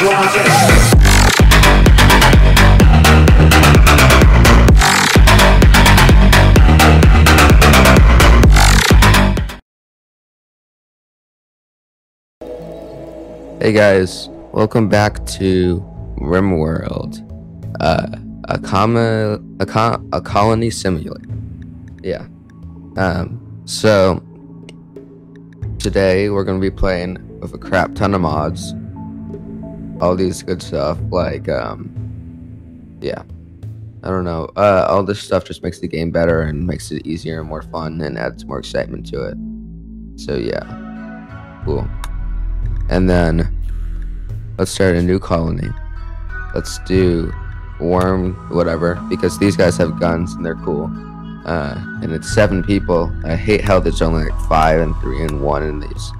Hey guys, welcome back to RimWorld, uh, a comma, a, co- a colony simulator. Yeah. Um. So today we're gonna be playing with a crap ton of mods, all these good stuff like um. Yeah. I don't know. Uh, all this stuff just makes the game better and makes it easier and more fun and adds more excitement to it. So yeah, cool. And then let's start a new colony. Let's do worm whatever because these guys have guns and they're cool. Uh, and it's seven people. I hate how there's only like five and three and one in these.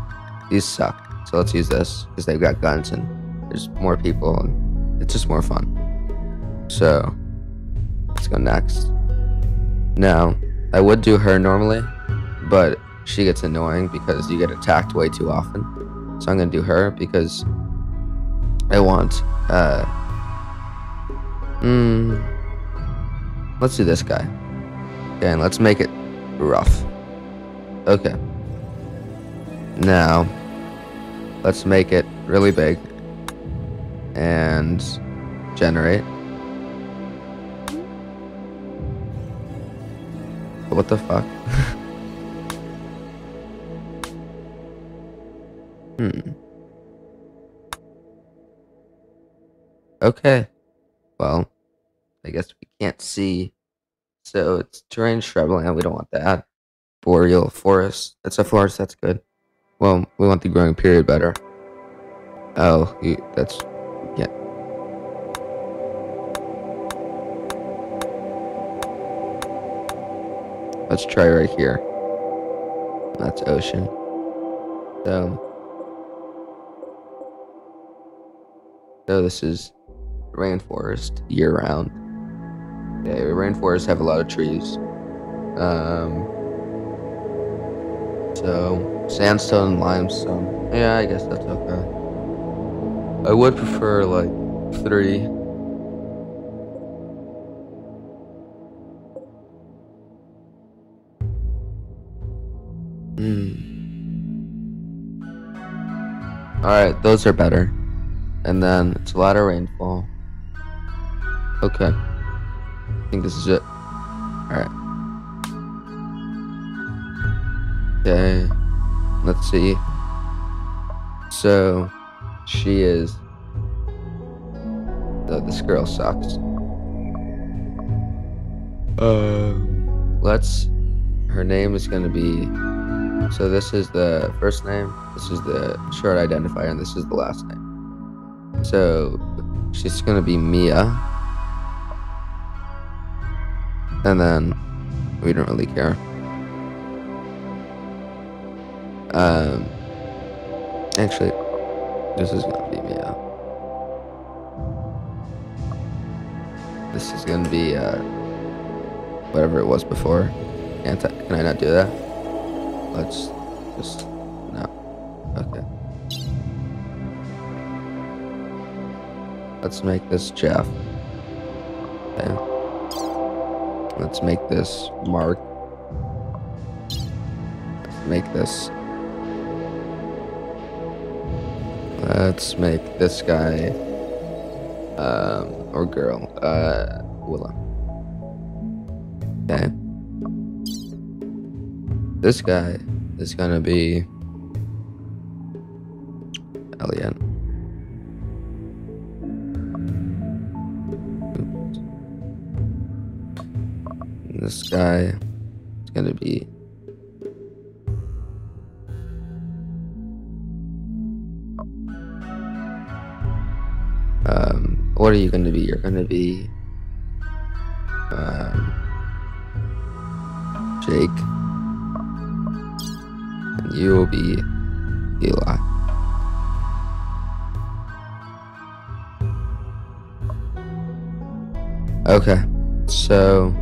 These suck. So let's use this because they've got guns and there's more people and it's just more fun. So let's go next. Now I would do her normally, but she gets annoying because you get attacked way too often. So I'm gonna do her because I want uh mm, let's do this guy. Okay, and let's make it rough. Okay. Now let's make it really big and generate. What the fuck? Hmm. Okay. Well, I guess we can't see. So it's terrain shrubland. We don't want that. Boreal forest. That's a forest. That's good. Well, we want the growing period better. Oh, that's Let's try right here. That's ocean. So. So this is rainforest year round. Okay, rainforests have a lot of trees. Um, so sandstone and limestone. Yeah, I guess that's okay. I would prefer like three. Hmm. Alright, those are better. And then it's a lot of rainfall. Okay. I think this is it. Alright. Okay. Let's see. So, she is. Oh, this girl sucks. Uh, let's. Her name is gonna be. So this is the first name. This is the short identifier, and this is the last name. So she's gonna be Mia. And then we don't really care. Um actually this is gonna be Mia. This is gonna be uh whatever it was before. Can't I, can I not do that? Let's just no. Okay. Let's make this Jeff. Okay. Let's make this Mark. Let's make this. Let's make this guy, um, or girl, uh, Willa. Okay. This guy is gonna be Elliot. this guy is gonna be um what are you gonna be you're gonna be um Jake you will be Eli. Okay so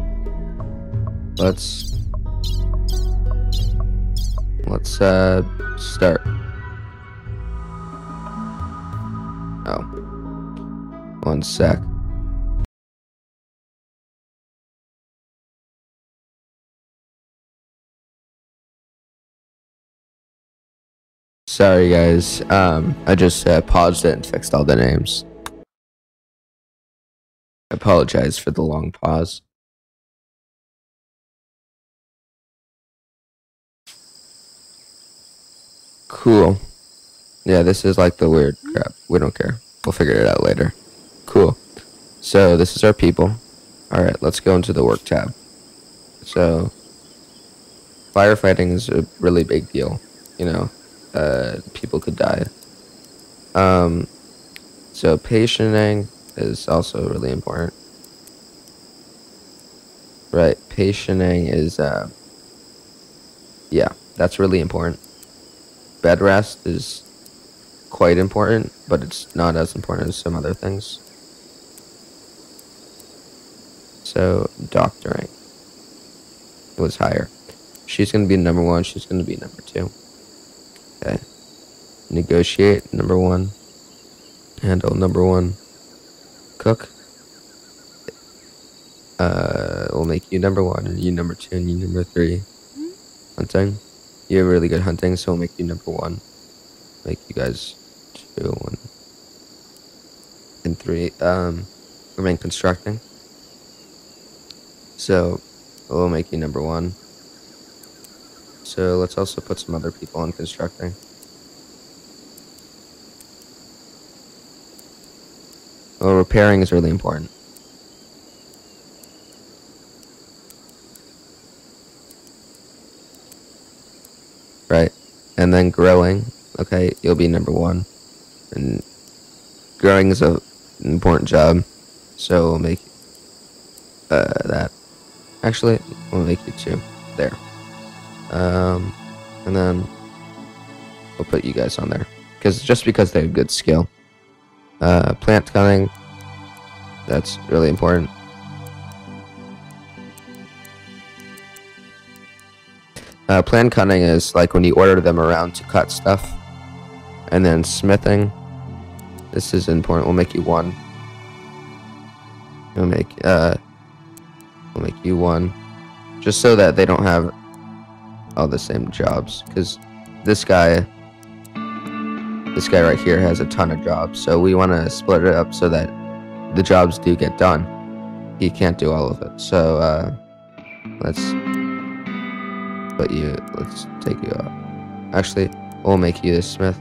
let's let's uh start. Oh. One sec. Sorry, guys. Um, I just uh, paused it and fixed all the names. I apologize for the long pause. Cool. Yeah, this is like the weird crap. We don't care. We'll figure it out later. Cool. So this is our people. All right, let's go into the work tab. So firefighting is a really big deal. You know, uh, people could die. Um, so patienting is also really important. Right, patienting is, uh, yeah, that's really important. Bed rest is quite important, but it's not as important as some other things. So, doctoring was higher. She's going to be number one. She's going to be number two. Okay. Negotiate, number one. Handle, number one. Cook. Uh, we'll make you number one, and you number two, and you number three. Hunting. You have really good hunting, so we'll make you number one. Make you guys two and, and three. Um, remain constructing. So, we'll make you number one. So let's also put some other people on constructing. Well, repairing is really important. Right. And then growing. Okay, you'll be number one. And growing is a, an important job. So we'll make uh, that. Actually, we'll make you two. There. Um, and then we'll put you guys on there. Because just because they have good skill. Uh, plant cutting. That's really important. Uh, plant cutting is like when you order them around to cut stuff. And then smithing. This is important. We'll make you one. We'll make uh we'll make you one. Just so that they don't have all the same jobs. Because this guy this guy right here has a ton of jobs. So we want to split it up so that the jobs do get done. He can't do all of it. So uh let's put you let's take you out. Actually, we'll make you the smith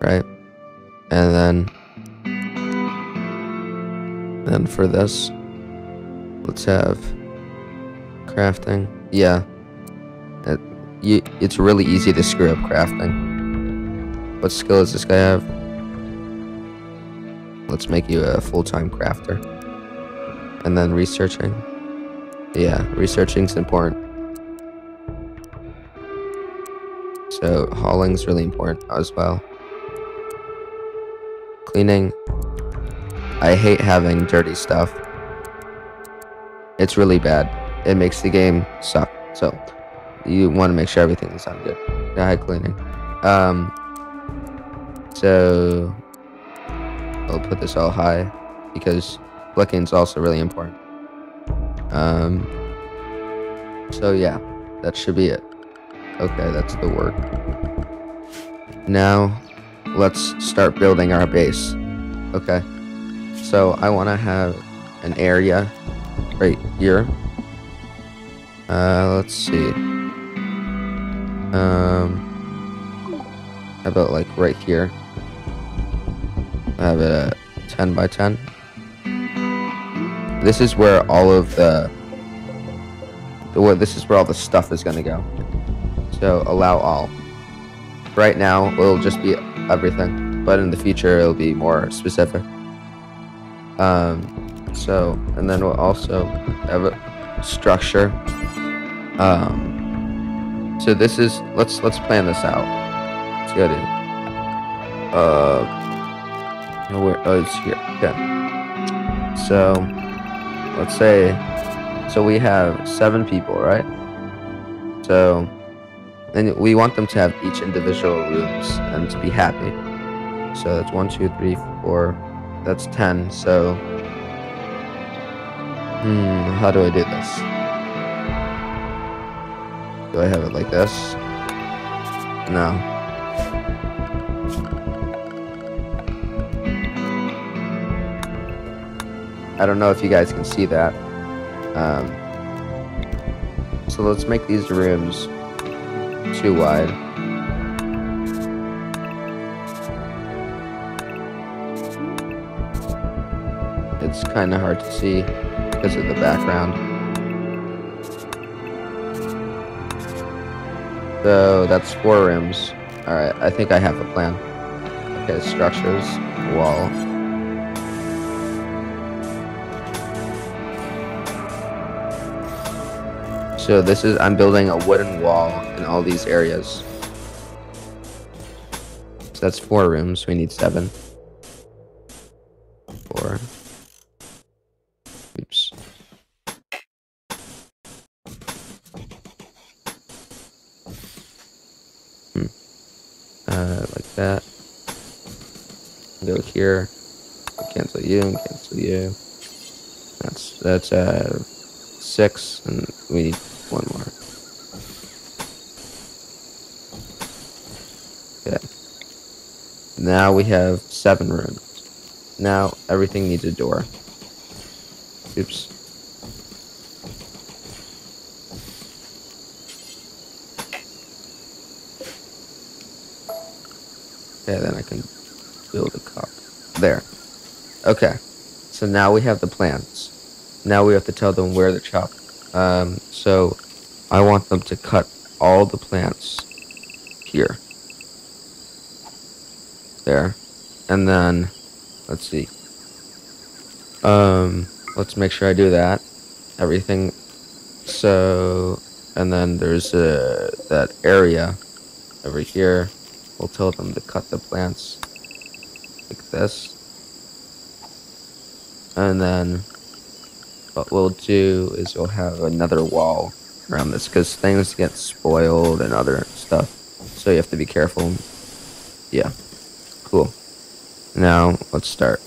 right? And then, then for this, let's have crafting. Yeah, you, it's really easy to screw up crafting. What skill does this guy have? Let's make you a full-time crafter. And then researching. Yeah, researching's important. So hauling's really important as well. Cleaning. I hate having dirty stuff. It's really bad. It makes the game suck. So, you want to make sure everything is on good. Yeah, cleaning. Um, so, I'll put this all high because clicking is also really important. Um, so yeah, that should be it. Okay, that's the work. Now, let's start building our base. Okay. So I want to have an area right here. Uh, let's see. Um, how about like right here? I have it at 10 by 10. This is where all of the, the this is where all the stuff is gonna go. So allow all. Right now, it'll just be everything, but in the future it'll be more specific. Um, so, and then we'll also have a structure. Um, so this is let's let's plan this out. Let's go to uh, where oh it's here. Okay. So let's say so we have seven people, right? So and we want them to have each individual rooms and to be happy. So that's one, two, three, four. that's 10, so... Hmm, how do I do this? Do I have it like this? No. I don't know if you guys can see that. Um, so let's make these rooms too wide. It's kind of hard to see because of the background. So that's four rooms. Alright, I think I have a plan. Okay, structures, wall. So this is, I'm building a wooden wall in all these areas. So that's four rooms, we need seven. Four. Oops. Hmm. Uh, like that. Go here. Cancel you and cancel you. That's that's uh six, and we need one more. Okay. Now we have seven rooms. Now everything needs a door. Oops. Okay, then I can build a car. There. Okay. So now we have the plans. Now we have to tell them where to chop. Um, so I want them to cut all the plants here. There. And then, let's see. Um, let's make sure I do that. Everything. So, and then there's uh, that area over here. We'll tell them to cut the plants like this. And then what we'll do is we'll have another wall around this because things get spoiled and other stuff. So you have to be careful. Yeah. Cool. Now, let's start.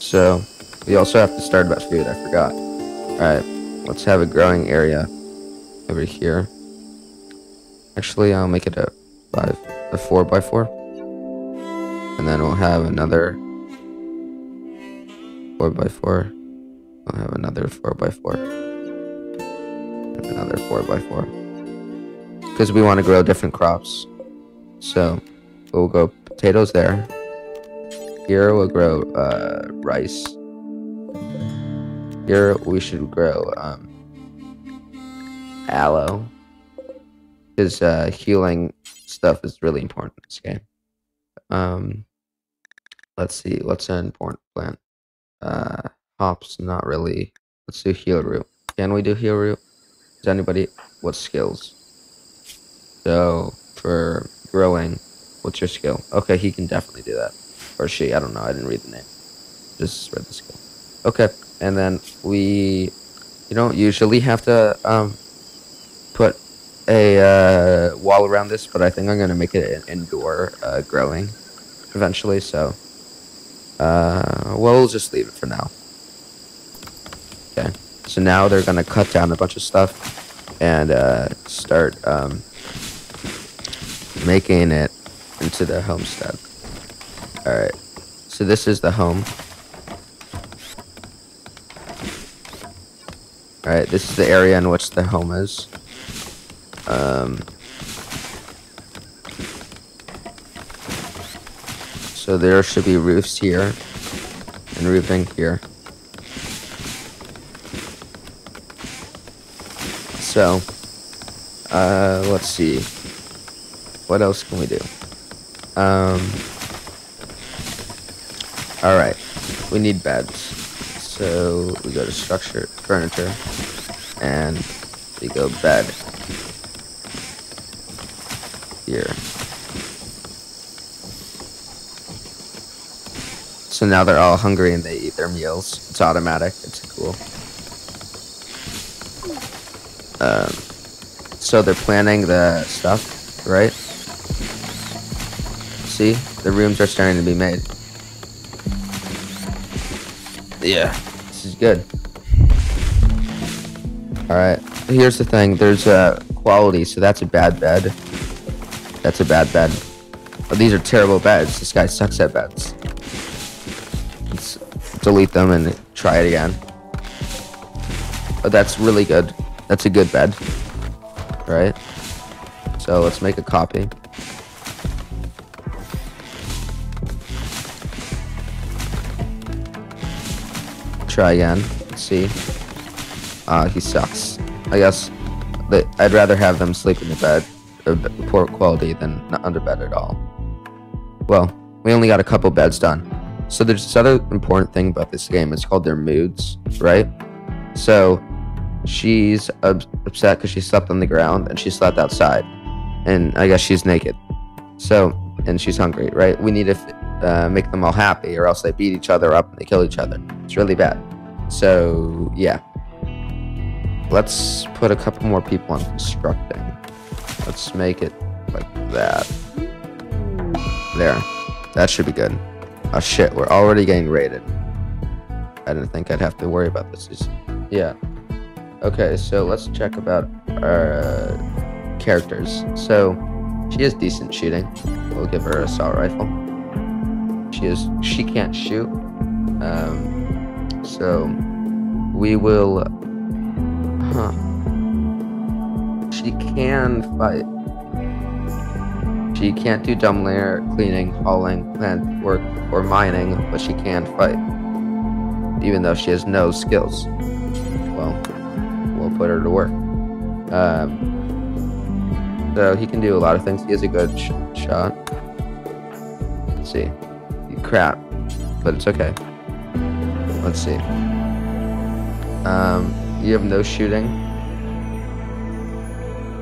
So, we also have to start about food, I forgot. Alright, let's have a growing area over here. Actually, I'll make it a five, a four by four. And then we'll have another four by four. I'll have another four by four. And another four by four. Because we want to grow different crops. So, we'll go potatoes there. Here we'll grow uh, rice. Here we should grow um, aloe. Because uh, healing stuff is really important in this game. Um, let's see, what's an important plant? Uh, hops, not really. Let's do healroot. Can we do healroot? Does anybody, what skills? So, for growing, what's your skill? Okay, he can definitely do that. Or she, I don't know, I didn't read the name. Just read the skill. Okay, and then we, you don't usually have to um, put a uh, wall around this, but I think I'm to make it an indoor uh, growing eventually, so uh, well, we'll just leave it for now. Okay, so now they're to cut down a bunch of stuff and uh, start um, making it into the homestead. Alright, so this is the home. Alright, this is the area in which the home is. Um, so there should be roofs here and roofing here. So, uh, let's see. What else can we do? Um, alright, we need beds. So, we go to structure, furniture, and we go bed here. So now they're all hungry and they eat their meals. It's automatic. It's cool. Um, so they're planning the stuff, right? See? The rooms are starting to be made. Yeah, this is good. Alright, here's the thing. There's a quality, so that's a bad bed. That's a bad bed. Oh, these are terrible beds. This guy sucks at beds. Delete them and try it again. Oh, that's really good. That's a good bed. Right? So let's make a copy. Try again. Let's see. Uh, he sucks. I guess I'd rather have them sleep in the bed of poor quality than not under bed at all. Well, we only got a couple beds done. So there's this other important thing about this game. It's called their moods, right? So she's upset because she slept on the ground and she slept outside. And I guess she's naked. So, and she's hungry, right? We need to uh, make them all happy or else they beat each other up and they kill each other. It's really bad. So, yeah. Let's put a couple more people on constructing. Let's make it like that. There. That should be good. Oh shit, we're already getting raided. I didn't think I'd have to worry about this. Just, yeah. Okay, so let's check about our uh, characters. So, she has decent shooting. We'll give her a assault rifle. She is she can't shoot. Um, so we will Huh. She can fight. She can't do dumb labor cleaning, hauling, plant work, or mining, but she can fight. Even though she has no skills. Well, we'll put her to work. Um, so he can do a lot of things. He has a good sh shot. Let's see. Crap. But it's okay. Let's see. Um, you have no shooting.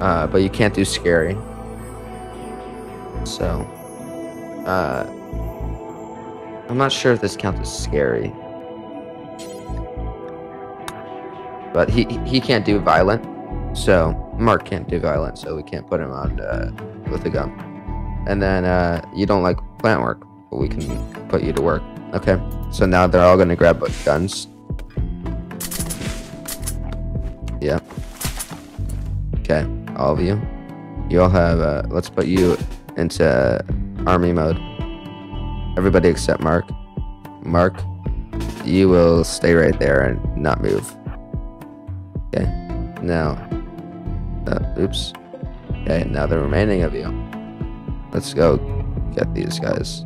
Uh, but you can't do scary. So, uh, I'm not sure if this counts as scary. But he he can't do violent, so Mark can't do violent, so we can't put him on uh, with a gun. And then uh, you don't like plant work, but we can put you to work. Okay, so now they're all gonna grab guns. Yeah. Okay, all of you. You all have, uh, let's put you into army mode. Everybody except Mark. Mark, you will stay right there and not move. Okay, now, uh, oops. Okay, now the remaining of you. Let's go get these guys.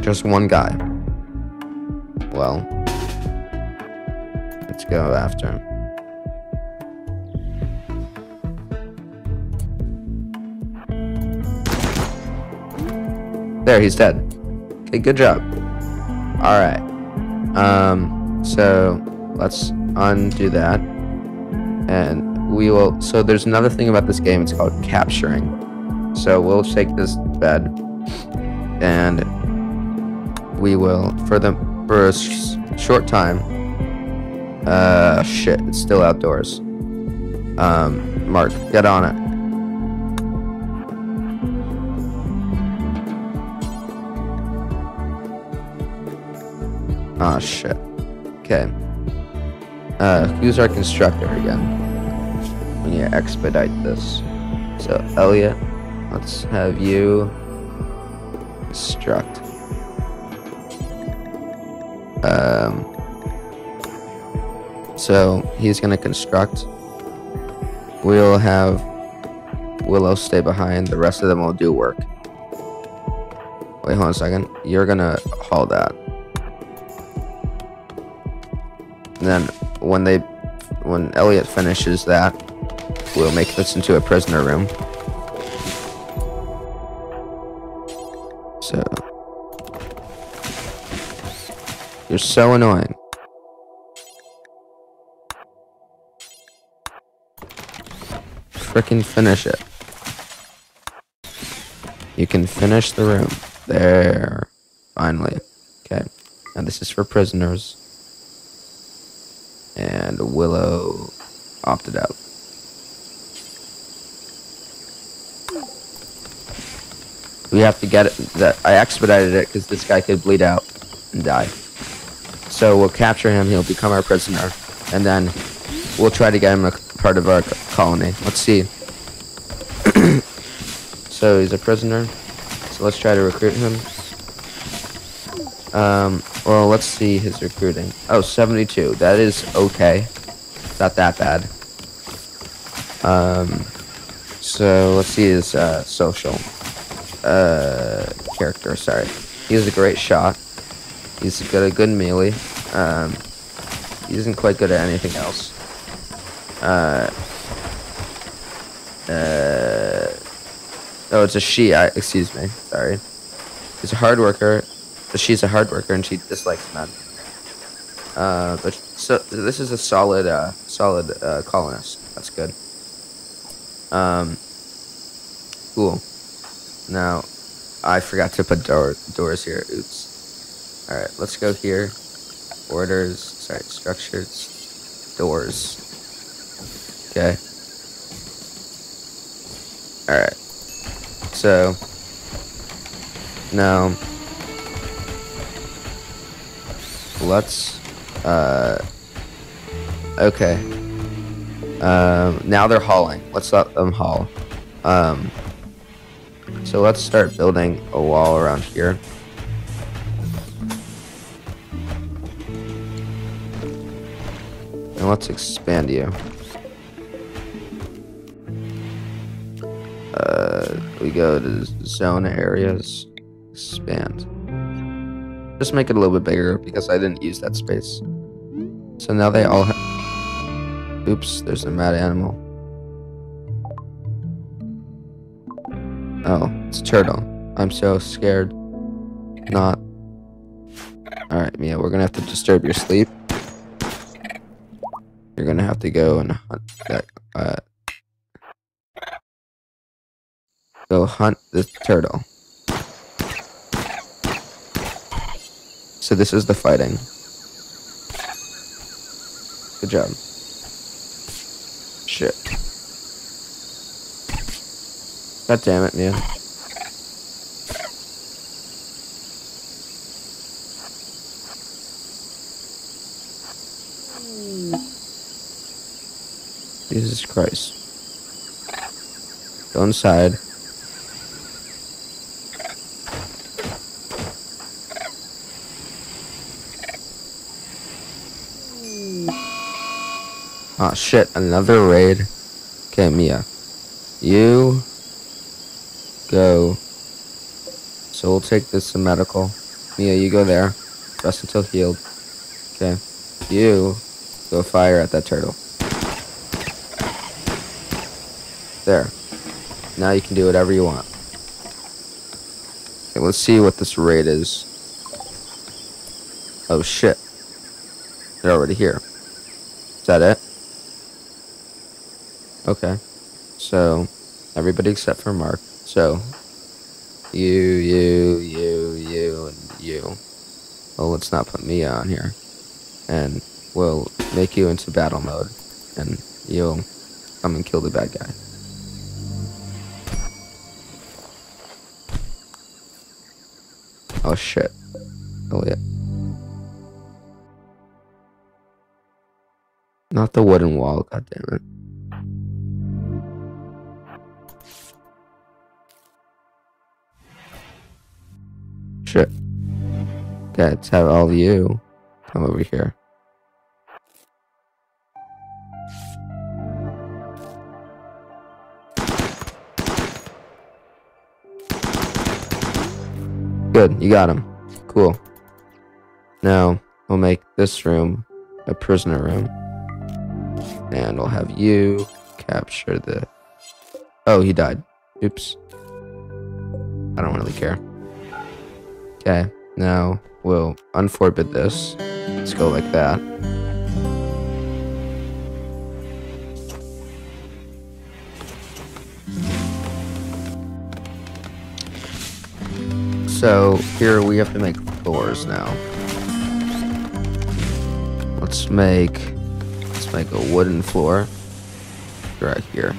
Just one guy. Well, Let's go after him. There, he's dead. Okay, good job. Alright. Um, so, let's undo that. And we will... So, there's another thing about this game. It's called capturing. So, we'll take this bed. And we will, for the for a short time, uh, shit, it's still outdoors. Um, Mark, get on it. Ah, oh, shit. Okay. Uh, who's our constructor again? We need to expedite this. So, Elliot, let's have you construct. Um, so he's gonna construct. We'll have Willow stay behind. The rest of them will do work. Wait, hold on a second. You're gonna haul that. And then when they, when Elliot finishes that, we'll make this into a prisoner room. So, you're so annoying. freaking finish it. You can finish the room. There. Finally. Okay. Now this is for prisoners. And Willow opted out. We have to get it. That I expedited it because this guy could bleed out and die. So we'll capture him. He'll become our prisoner, and then we'll try to get him a part of our colony. Let's see. so he's a prisoner. So let's try to recruit him. Um, well, let's see his recruiting. Oh, 72. That is okay. Not that bad. Um, so let's see his uh, social uh, character. Sorry, he's a great shot. He's got a good melee. Um, he isn't quite good at anything else. Uh, uh, oh, it's a she. I, excuse me. Sorry. He's a hard worker. She's a hard worker and she dislikes men. Uh, but so this is a solid, uh, solid uh, colonist. That's good. Um, cool. Now, I forgot to put door doors here. Oops. All right, let's go here. Orders. Sorry, structures. Doors. Okay. All right. So now let's uh okay. Um now they're hauling. Let's let them haul. Um so let's start building a wall around here. And let's expand you. Uh we go to zone areas. Expand just make it a little bit bigger because I didn't use that space. So now they all have... Oops, there's a mad animal. Oh, it's a turtle. I'm so scared. Not. Alright, Mia, we're gonna have to disturb your sleep. You're gonna have to go and hunt that, uh... Go hunt the turtle. So this is the fighting. Good job. Shit. God damn it, man. Jesus Christ. Go inside. Oh shit, another raid. Okay, Mia. You go. So we'll take this to medical. Mia, you go there. Rest until healed. Okay. You go fire at that turtle. There. Now you can do whatever you want. Okay, let's see what this raid is. Oh shit. They're already here. Is that it? Okay. So, everybody except for Mark. So, you, you, you, you, and you. Well, let's not put Mia on here. And we'll make you into battle mode. And you'll come and kill the bad guy. Oh shit. Oh yeah. Not the wooden wall, God damn it. Shit. Let's have all of you come over here. Good, you got him. Cool. Now, we'll make this room a prisoner room. And we'll have you capture the... Oh, he died. Oops. I don't really care. Okay, now we'll unforbid this. Let's go like that. So here we have to make floors now. Let's make let's make a wooden floor right here.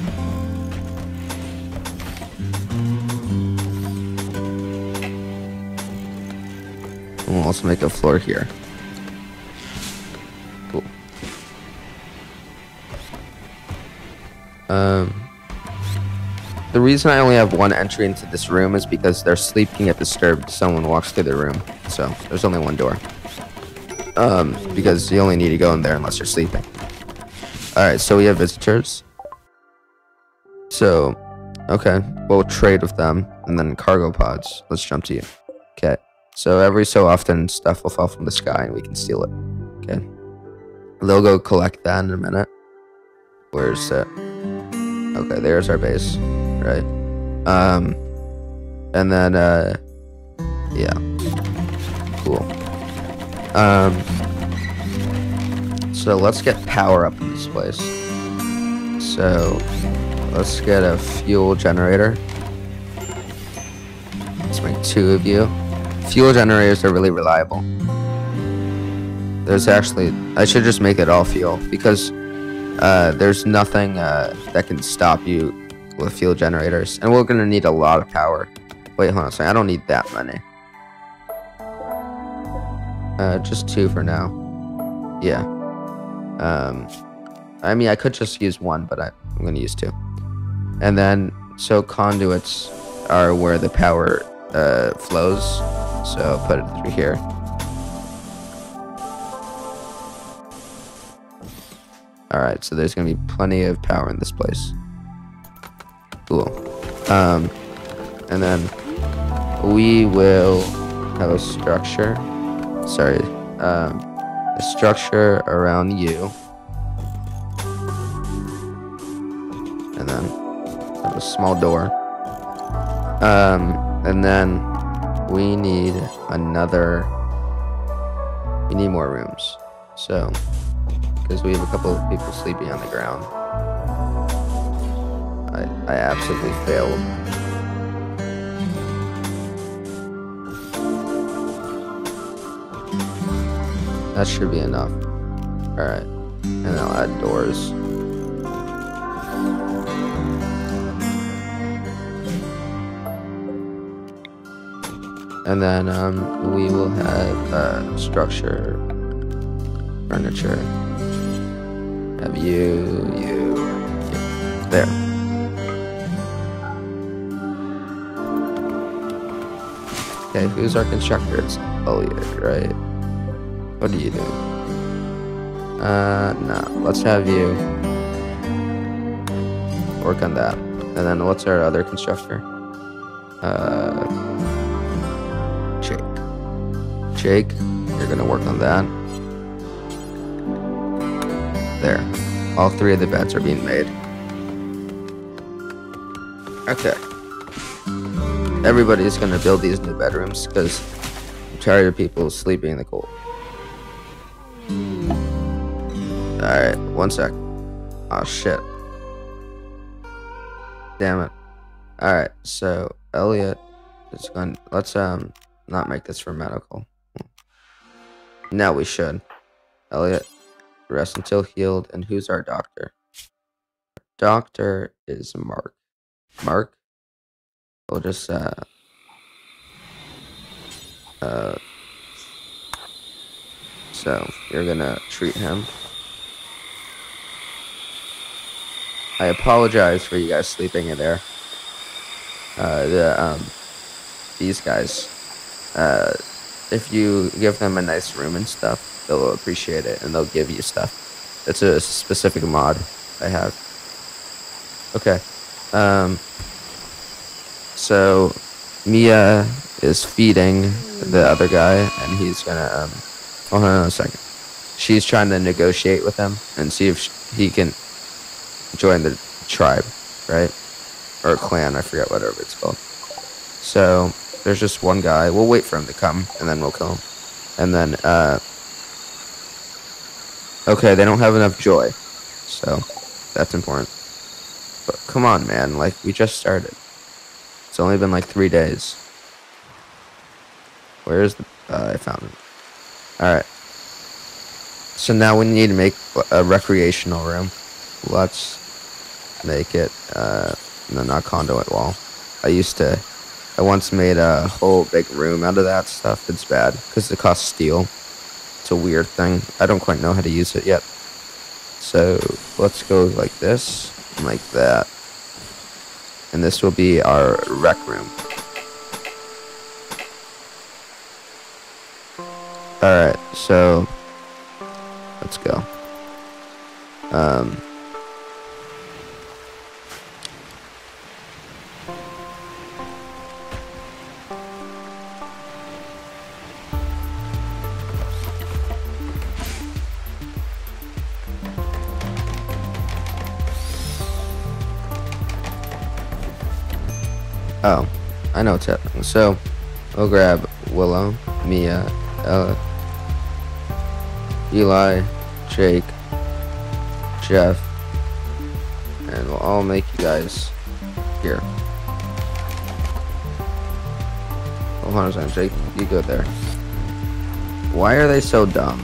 also make a floor here. Cool. Um, the reason I only have one entry into this room is because their sleep can get disturbed. Someone walks through the room, so there's only one door. Um, because you only need to go in there unless you're sleeping. Alright, so we have visitors. So, okay, we'll trade with them, and then cargo pods. Let's jump to you. So every so often stuff will fall from the sky and we can steal it. Okay, they'll go collect that in a minute. Where's it? Okay, there's our base right? Um, and then, uh, yeah, cool. Um, so let's get power up in this place. So, let's get a fuel generator. Let's make two of you. Fuel generators are really reliable. There's actually, I should just make it all fuel because uh, there's nothing uh, that can stop you with fuel generators. And we're gonna need a lot of power. Wait, hold on a second, I don't need that many. Uh, just two for now. Yeah. Um, I mean, I could just use one, but I, I'm gonna use two. And then, so conduits are where the power uh, flows. So put it through here. Alright, so there's gonna be plenty of power in this place. Cool. Um, and then we will have a structure. Sorry. Um, a structure around you. And then a small door. Um, and then we need another. We need more rooms. So, because we have a couple of people sleeping on the ground. I, I absolutely failed. That should be enough. Alright. And I'll add doors. And then um, we will have uh, structure, furniture. Have you, you, you. There. Okay, who's our constructor? It's Elliot, right? What are you doing? Uh, no. Let's have you work on that. And then what's our other constructor? Uh, Jake, you're gonna work on that. There. All three of the beds are being made. Okay everybody's gonna build these new bedrooms because I'm tired of people sleeping in the cold. Alright, one sec. Oh shit. Damn it. Alright, so Elliot is going let's um not make this for medical. Now we should. Elliot, rest until healed, and who's our doctor? Doctor is Mark. Mark? We'll just uh, uh, so you're gonna treat him. I apologize for you guys sleeping in there. Uh, the um, these guys, uh, if you give them a nice room and stuff, they'll appreciate it and they'll give you stuff. It's a specific mod I have. Okay. Um. So Mia is feeding the other guy, and he's gonna. Um, hold on a second. She's trying to negotiate with him and see if he can join the tribe, right? Or clan, I forget whatever it's called. So there's just one guy. We'll wait for him to come, and then we'll kill him. And then, uh, okay, they don't have enough joy, so that's important. But come on, man, like we just started. It's only been like three days. Where's the... Uh, I found it. Alright. So now we need to make a recreational room. Let's make it, uh, no, not conduit wall. I used to, I once made a whole big room out of that stuff. It's bad, because it costs steel. It's a weird thing. I don't quite know how to use it yet. So, let's go like this. like that. And this will be our rec room. Alright, so let's go. Um Oh, I know what's happening. So, we'll grab Willow, Mia, Ella, Eli, Jake, Jeff, and we'll all make you guys here. Hold on a second, Jake, you go there. Why are they so dumb?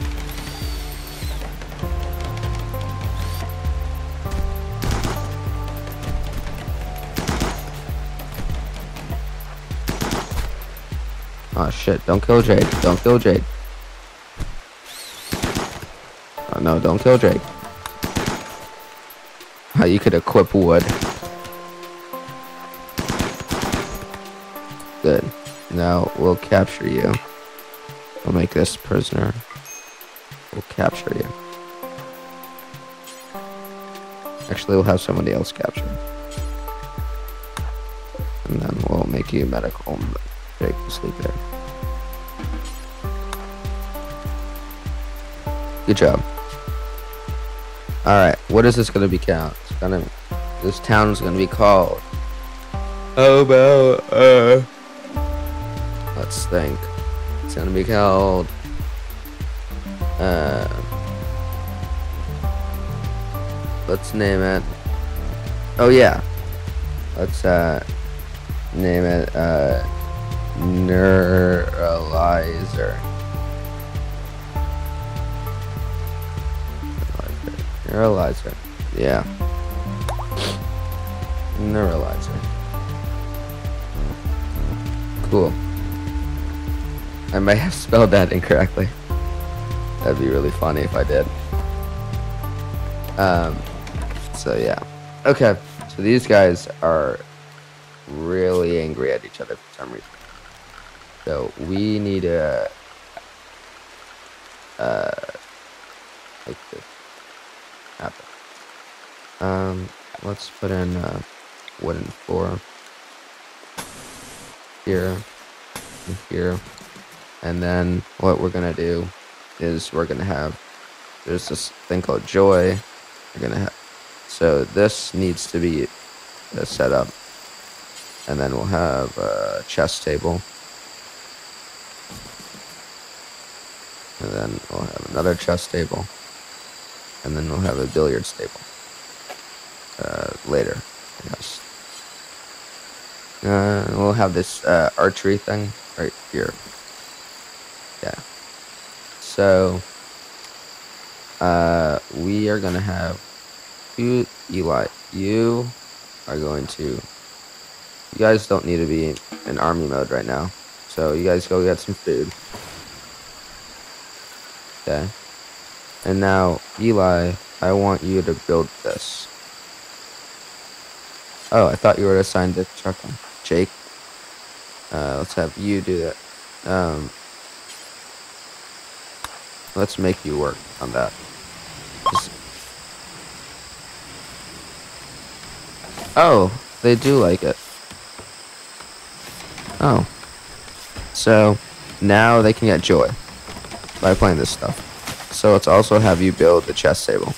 Shit, don't kill Jake. Don't kill Jake. Oh no, don't kill Jake. How you could equip wood. Good. Now we'll capture you. We'll make this prisoner. We'll capture you. Actually, we'll have somebody else capture. And then we'll make you medical. Jake, sleep there. Good job. Alright, what is this gonna be count? It's gonna this town is gonna be called How about uh let's think. It's gonna be called uh let's name it Oh yeah. Let's uh name it uh Neuralyzer. Neuralyzer. Yeah. Neuralyzer. Cool. I may have spelled that incorrectly. That'd be really funny if I did. Um, so yeah. Okay, so these guys are really angry at each other for some reason. So we need a uh like this. Um, let's put in a wooden floor here and here, and then what we're gonna do is we're gonna have there's this thing called joy. We're gonna have so this needs to be uh, set up, and then we'll have a chess table. And then we'll have another chess table. And then we'll have a billiards table. Uh, later. Uh, we'll have this uh, archery thing right here. Yeah. So, uh, we are gonna have you, Eli. You are going to. You guys don't need to be in army mode right now. So you guys go get some food. Okay. And now, Eli, I want you to build this. Oh, I thought you were assigned to trucking. Jake, uh, let's have you do that. Um, let's make you work on that. Just... Oh, they do like it. Oh. So, now they can get joy by playing this stuff. So let's also have you build the chess table.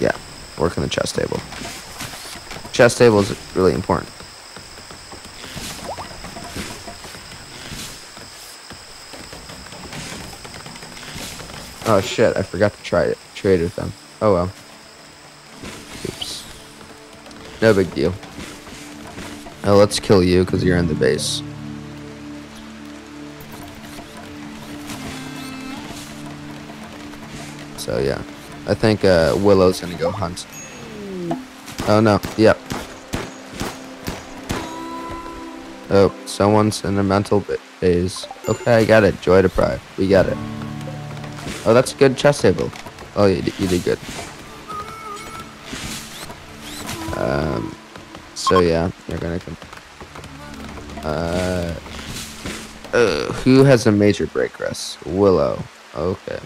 Yeah, on the chess table. Chess table is really important. Oh shit, I forgot to try it. Trade with them. Oh well. Oops. No big deal. Oh, let's kill you because you're in the base. So yeah, I think uh, Willow's gonna go hunt. Oh no, yep. Oh, someone's in a mental phase. Okay, I got it. Joy deprived. We got it. Oh, that's a good chess table. Oh, you, you did good. Um, so yeah, you're gonna come. Uh, uh, who has a major break rest? Willow. Okay.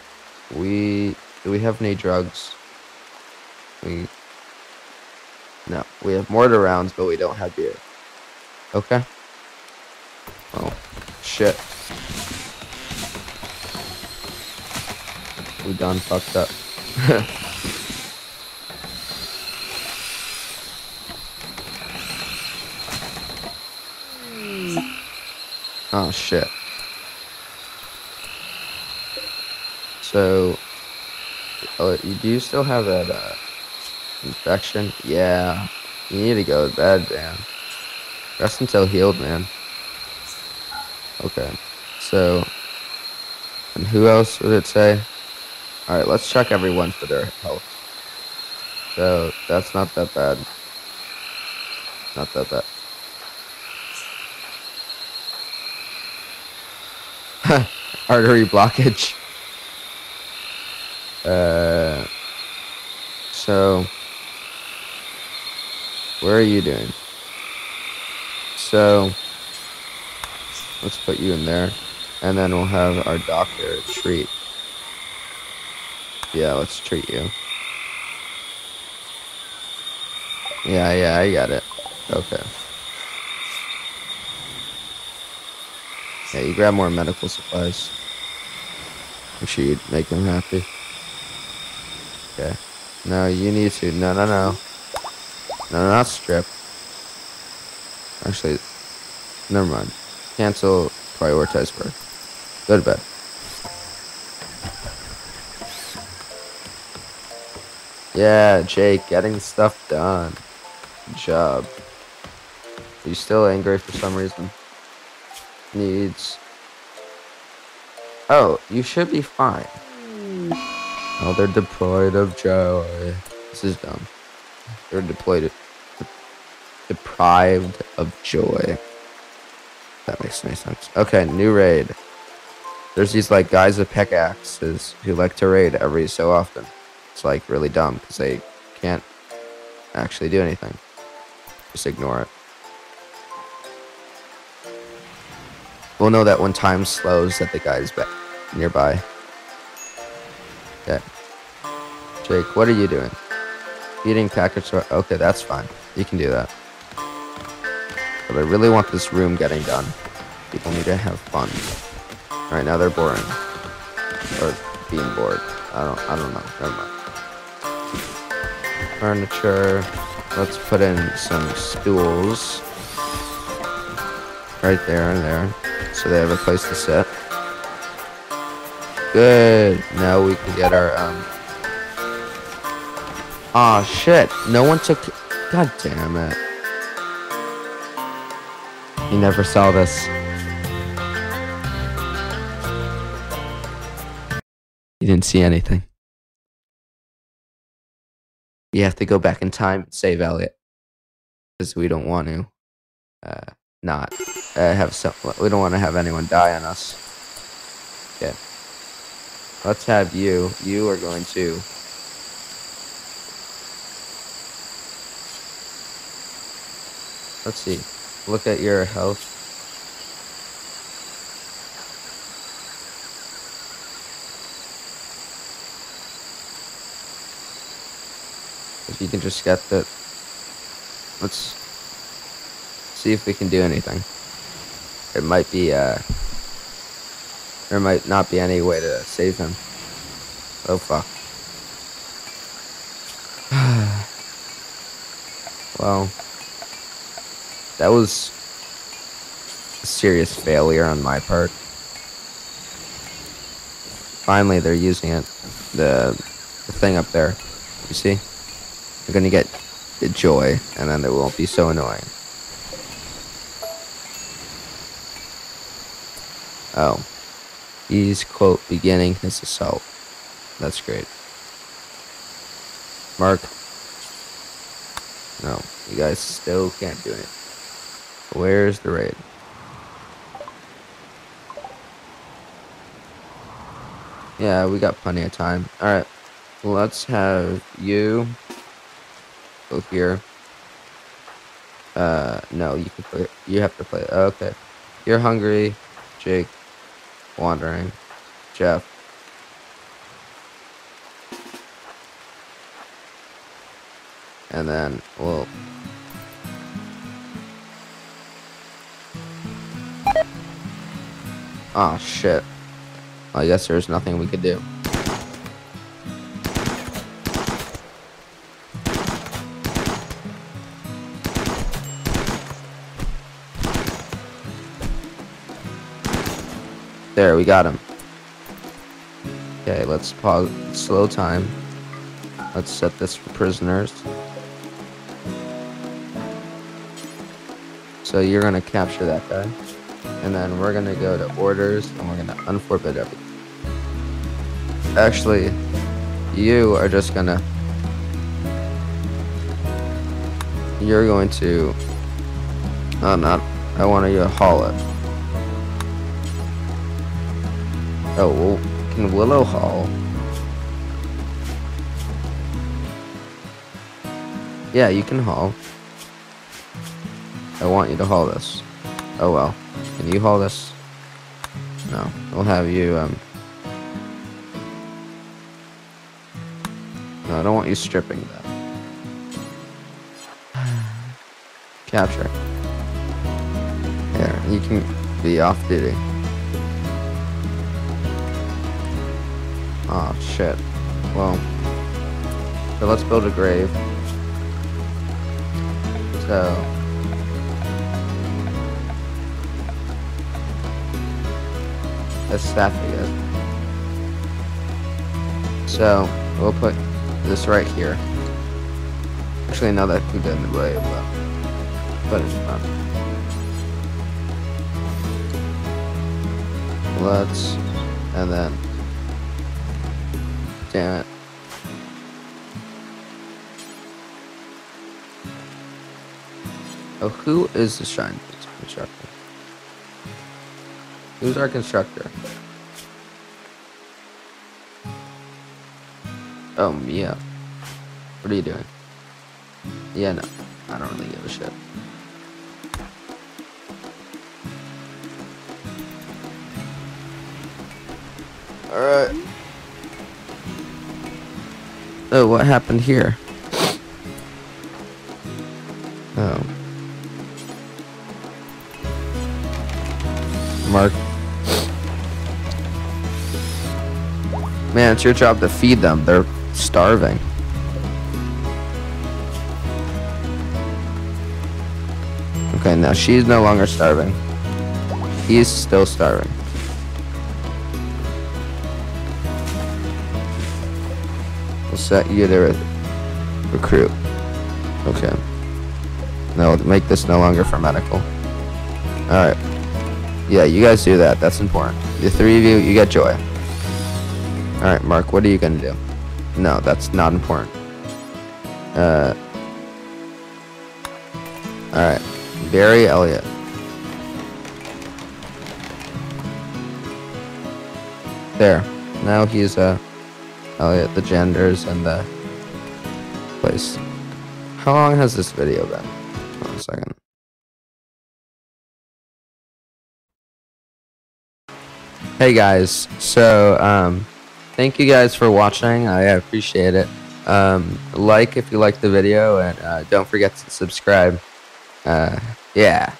We do we have any drugs? We no. We have mortar rounds, but we don't have beer. Okay. Oh, shit. We done fucked up. oh shit. So, oh, do you still have that uh, infection? Yeah. You need to go to bed, man. Rest until healed, man. Okay. So, and who else would it say? Alright, let's check everyone for their health. So, that's not that bad. Not that bad. Artery blockage. Uh, so, where are you doing? So, let's put you in there. And then we'll have our doctor treat. Yeah, let's treat you. Yeah, yeah, I got it. Okay. Yeah, you grab more medical supplies. Make sure you make him happy. Okay. No, you need to. No, no, no. No, not strip. Actually, never mind. Cancel prioritize birth. Go to bed. Yeah, Jake, getting stuff done. Good job. Are you still angry for some reason? Needs. Oh, you should be fine. Oh, they're deployed of joy. This is dumb. They're deployed, de deprived of joy. That makes no sense. Okay, new raid. There's these like guys with pickaxes who like to raid every so often. It's like really dumb because they can't actually do anything. Just ignore it. We'll know that when time slows that the guy's back nearby. Okay. Jake, what are you doing? Eating packets. Okay, that's fine. You can do that. But I really want this room getting done. People need to have fun. Right now they're boring. Or being bored. I don't I don't know. Never mind. Furniture. Let's put in some stools. Right there and there. So they have a place to sit. Good. Now we can get our um Aw, oh, shit. No one took... God damn it. He never saw this. He didn't see anything. You have to go back in time and save Elliot. Because we don't want to. Uh, not uh, have some... We don't want to have anyone die on us. Okay. Let's have you. You are going to... Let's see. Look at your health. If you can just get the... Let's see if we can do anything. It might be, uh... There might not be any way to save him. Oh, fuck. well... That was a serious failure on my part. Finally, they're using it. The, the thing up there. You see? They're gonna get the joy, and then it won't be so annoying. Oh. He's, quote, beginning his assault. That's great. Mark. No, you guys still can't do it. Where's the raid? Yeah, we got plenty of time. Alright. let's have you go here. Uh, no, you can play. You have to play. Okay, you're hungry, Jake. Wandering, Jeff. And then we'll. Oh shit. I guess there's nothing we could do. There, we got him. Okay, let's pause, slow time. Let's set this for prisoners. So you're gonna capture that guy. And then we're gonna go to orders and we're gonna unforbid everything. Actually, you are just gonna you're going to oh not I want you to haul it. Oh, well, can Willow haul? Yeah, you can haul. I want you to haul this. Oh well. You haul this? No. We'll have you, um... No, I don't want you stripping that. Capture. There, you can be off duty. Oh, shit. Well. So let's build a grave. So. Guess. So, we'll put this right here. Actually, no, that get in the way, but, but it's. Let's, and then Damn it. Oh, who is the Shine? Who's our constructor? Oh, Mia. What are you doing? Yeah, no. I don't really give a shit. Alright. Oh, what happened here? Oh. Mark. Man, it's your job to feed them. They're starving. Okay, now she's no longer starving. He's still starving. We'll set you to recruit. Okay. Now make this no longer for medical. Alright. Yeah, you guys do that. That's important. The three of you, you get joy. Alright, Mark, what are you gonna do? No, that's not important. Uh. Alright. Bury Elliot. There. Now he's, uh... Elliot, the genders, and the place. How long has this video been? One second. Hey guys, so um, thank you guys for watching. I appreciate it. Um, like if you like the video, and uh, don't forget to subscribe. Uh, yeah.